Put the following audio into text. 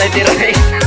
Sai de lá.